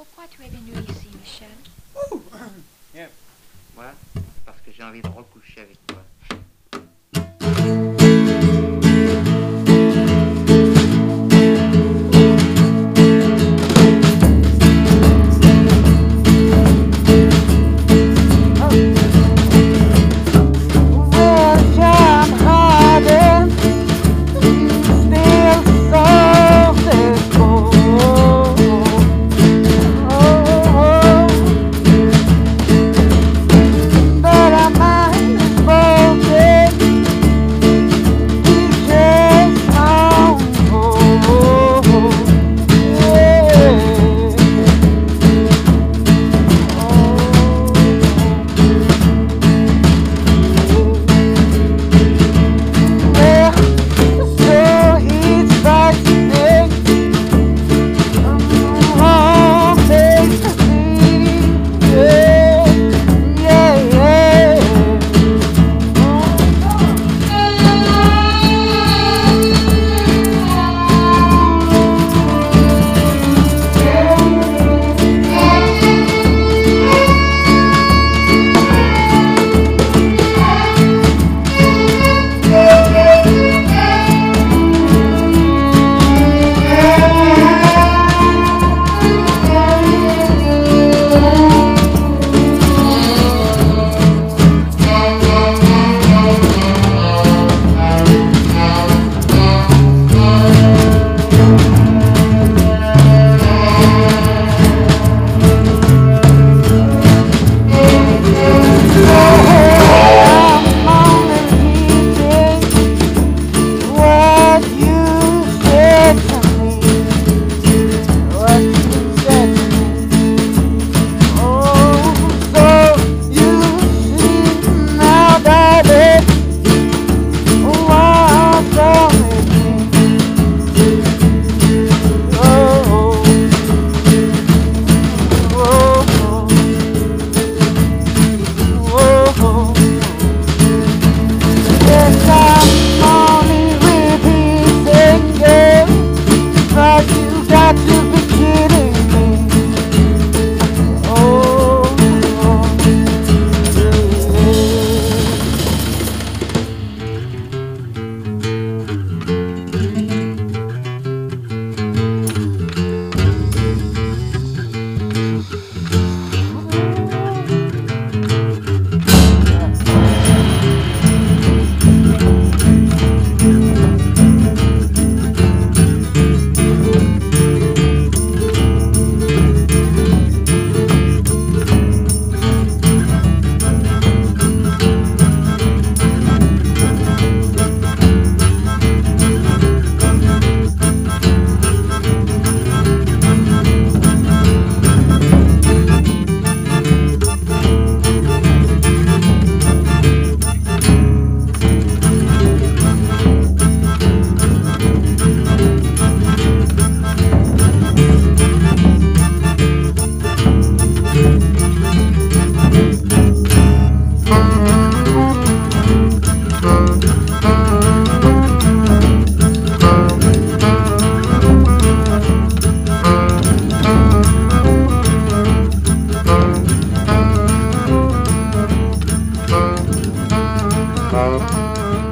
Pourquoi tu es venu ici, Michel? Bien. Moi, parce que j'ai envie de recoucher avec toi. club